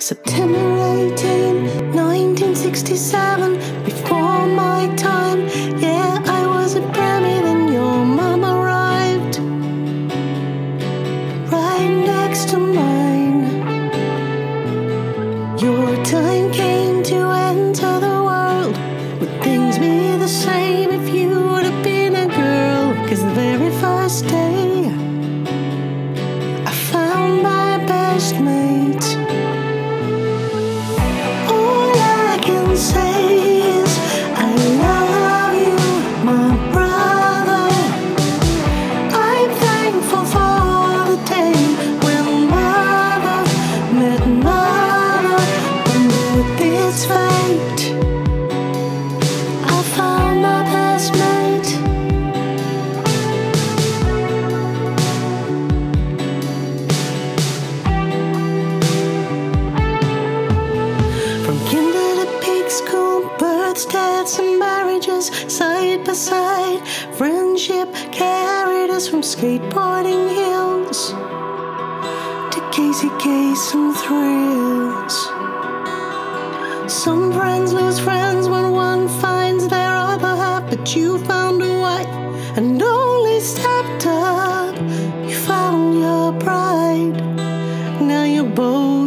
September 18, 1967, before my time. Yeah, I was a Grammy, then your mom arrived right next to mine. Your time came births, deaths, and marriages, side by side, friendship carried us from skateboarding hills to Casey case and thrills. Some friends lose friends when one finds their other half, but you found a wife and only stepped up. You found your pride. Now you're both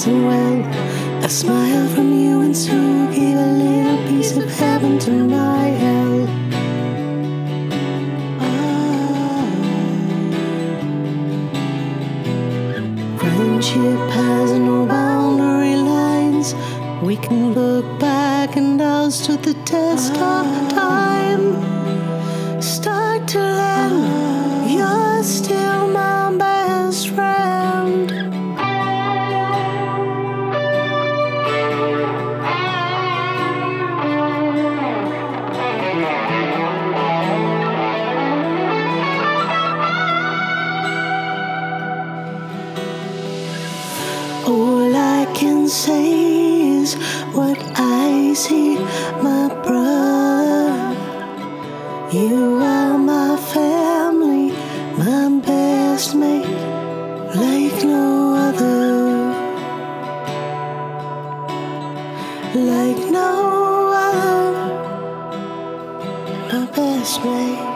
I wasn't well, a smile from you and Sue gave a little piece of heaven to my hell. Ah. Friendship has no boundary lines. We can look back and I'll stood the test of time. Start to end, can say is what I see, my brother. You are my family, my best mate, like no other. Like no other, my best mate.